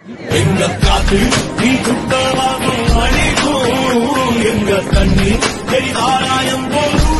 எங்க காத்து நீ குட்டவாகும் அடிக்கும் எங்க கண்ணீர் பெரிதாராயம் போகும்